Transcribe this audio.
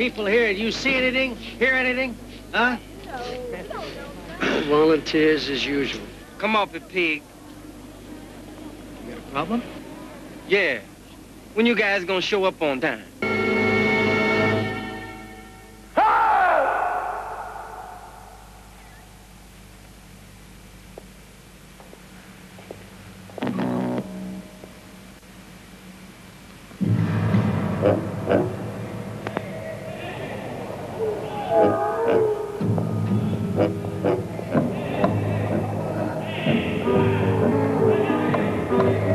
people here, do you see anything? Hear anything? Huh? Volunteers as usual. Come off it, pig. You got a problem? Yeah. When you guys gonna show up on time? Thank you.